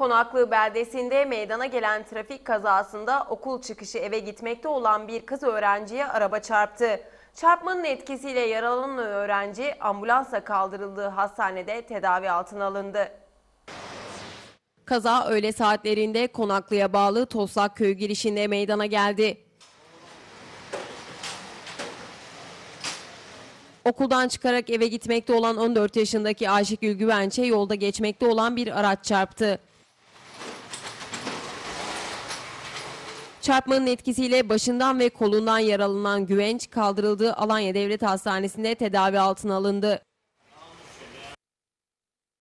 Konaklı beldesinde meydana gelen trafik kazasında okul çıkışı eve gitmekte olan bir kız öğrenciye araba çarptı. Çarpmanın etkisiyle yaralanan öğrenci ambulansla kaldırıldığı hastanede tedavi altına alındı. Kaza öğle saatlerinde Konaklı'ya bağlı Toslak Köyü girişinde meydana geldi. Okuldan çıkarak eve gitmekte olan 14 yaşındaki Ayşegül Güvenç'e yolda geçmekte olan bir araç çarptı. Çarpmanın etkisiyle başından ve kolundan yaralanan Güvenç kaldırıldığı Alanya Devlet Hastanesi'nde tedavi altına alındı.